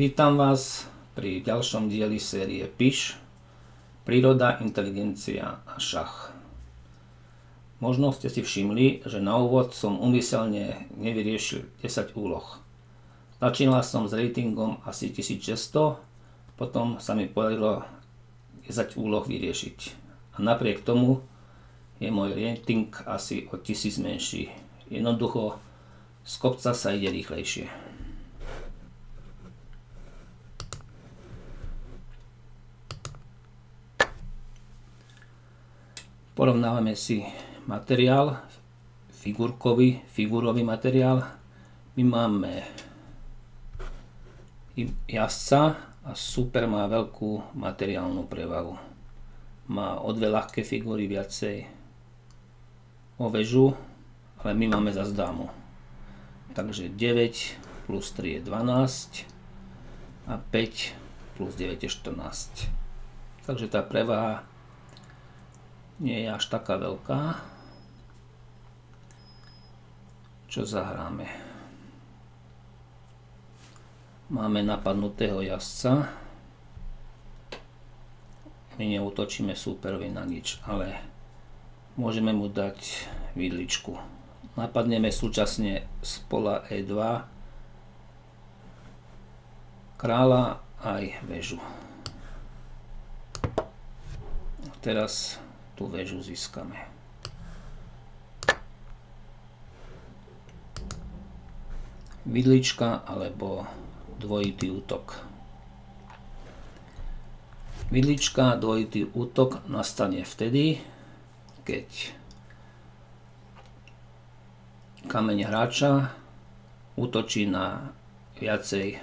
Vítam vás pri ďalšom dieli série PIŠ Príroda, inteligencia a šach. Možno ste si všimli, že na úvod som umyselne nevyriešil 10 úloh. Začínal som s ratingom asi 1600, potom sa mi podarilo 10 úloh vyriešiť. A napriek tomu je môj rating asi o 1000 menší. Jednoducho z kopca sa ide rýchlejšie. Porovnávame si materiál, figurkový, figurový materiál. My máme jazdca a super má veľkú materiálnu prevahu. Má o dve ľahké figúry viacej o väžu, ale my máme za dámu. Takže 9 plus 3 je 12 a 5 plus 9 je 14. Takže tá prevaha nie je až taká veľká. Čo zahráme? Máme napadnutého jazdca. My neutočíme súperovi na nič, ale môžeme mu dať vidličku. Napadneme súčasne z pola E2 kráľa aj väžu. Teraz tú väžu získame. Vidlička alebo dvojitý útok. Vidlička, dvojitý útok nastane vtedy, keď kameň hráča útočí na viacej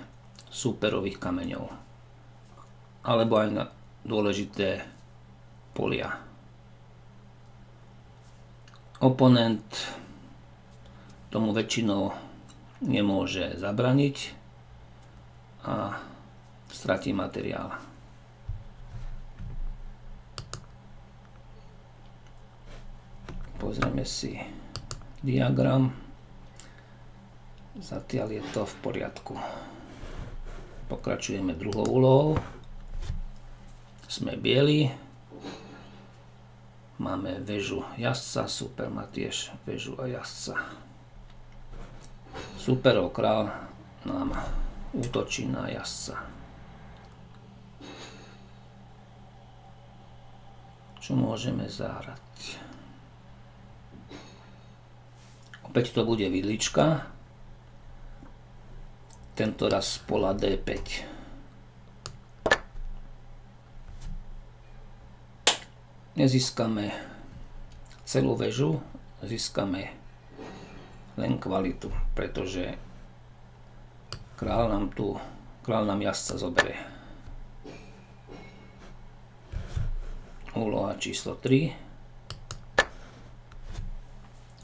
súperových kameňov alebo aj na dôležité polia oponent tomu väčšinou nemôže zabraniť a stratí materiál. Pozrieme si diagram. Zatiaľ je to v poriadku. Pokračujeme druhou úlohou. Sme bieli. Máme väžu jazdca, super má tiež väžu a jazdca. Superov král nám útočí na jazdca. Čo môžeme zahrať? Opäť to bude vidlička. Tento raz pola D5. Nezískame celú väžu, získame len kvalitu, pretože král nám tu, král nám jazdca zobere. Úloha číslo 3.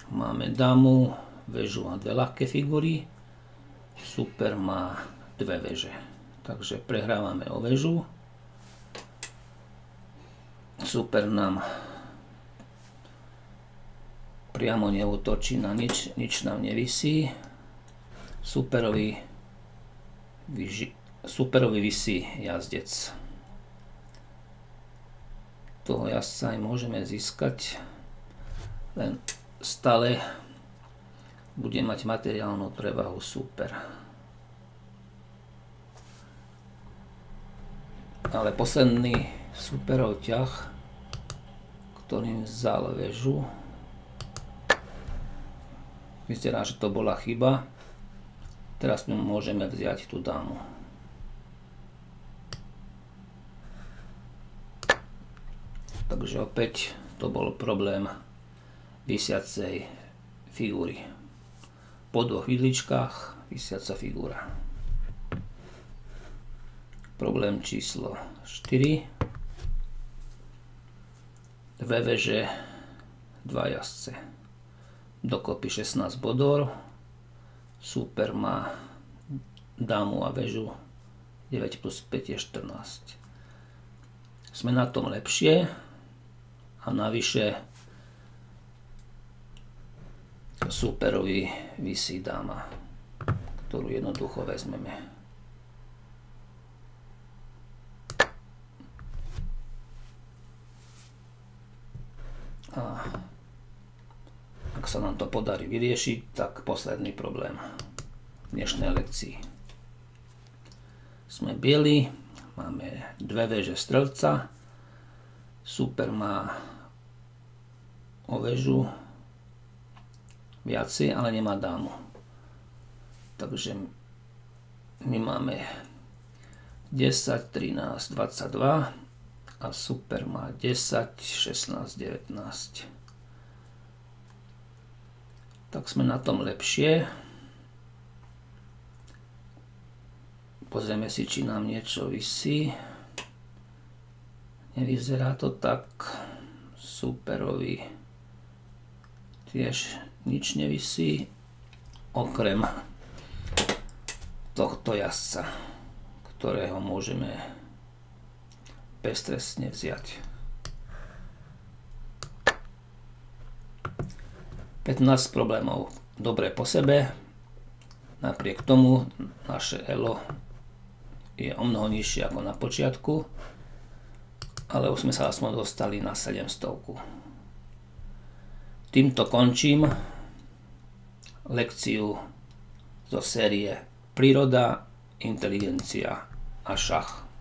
Máme damu, väžu a dve ľahké figúry. Super má dve väže. Takže prehrávame o väžu super nám priamo neutočí na nič, nič nám nevisí. Superový, superový vysí jazdec. Toho jazdca aj môžeme získať, len stále bude mať materiálnu prevahu super. Ale posledný superov ťah ktorým vzal. Vyzerá, že to bola chyba. Teraz my môžeme vziať tú dámu. Takže opäť to bol problém vysiacej figúry. Po dvoch vidličkách vysiaca figúra. Problém číslo 4 veže, dva jazdce. Dokopy 16 bodov. Super má dámu a väžu 9 plus 5 je 14. Sme na tom lepšie a navyše superovi vysí dáma, ktorú jednoducho vezmeme. A ak sa nám to podarí vyriešiť, tak posledný problém dnešnej lekcii. Sme bieli, máme dve veže strelca, super má o väžu viacej, ale nemá dámu. Takže my máme 10, 13, 22 a super má 10, 16, 19. Tak sme na tom lepšie. Pozrieme si, či nám niečo vysí. Nevyzerá to tak superovi. Tiež nič nevisí, okrem tohto jazdca, ktorého môžeme beztrestne vziať. 15 problémov dobre po sebe, napriek tomu naše ELO je o mnoho nižšie ako na počiatku, ale už sme sa aspoň dostali na 700. Týmto končím lekciu zo série Príroda, inteligencia a šach.